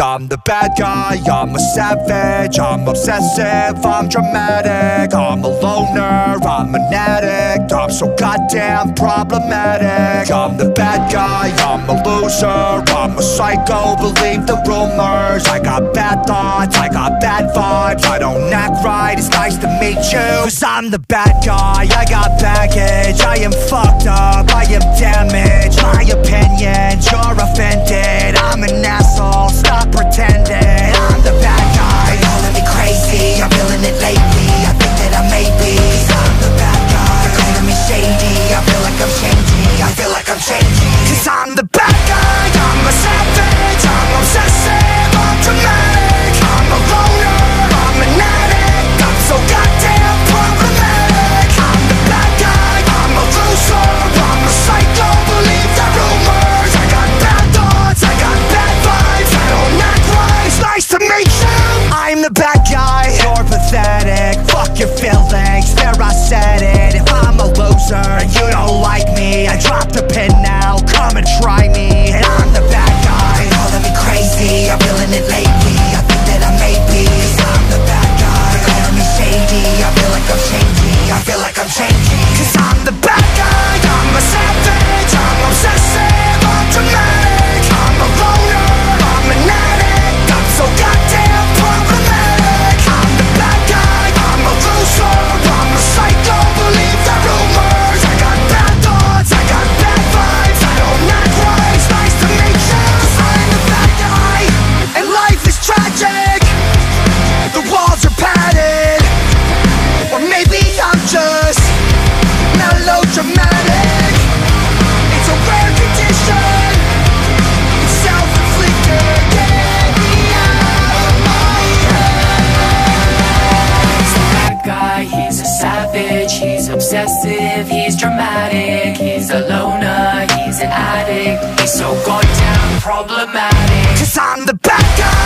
I'm the bad guy, I'm a savage, I'm obsessive, I'm dramatic I'm a loner, I'm an addict, I'm so goddamn problematic. I'm the bad guy, I'm a loser, I'm a psycho, believe the rumors. I got bad thoughts, I got bad vibes, I don't act right, it's nice to meet you. Cause I'm the bad guy, I got baggage, I am fucked up, I am damaged My opinions, like I'm changing Cause I'm the bad guy, I'm a savage, I'm obsessive, I'm dramatic I'm a loner, I'm an addict, I'm so goddamn problematic I'm the bad guy, I'm a loser, I'm a psycho, believe the rumors I got bad thoughts, I got bad vibes, I don't act right, it's nice to meet you I'm the bad guy, you're pathetic, fuck your feelings, there I said it obsessive, he's dramatic, he's a loner, he's an addict, he's so goddamn problematic. Cause I'm the bad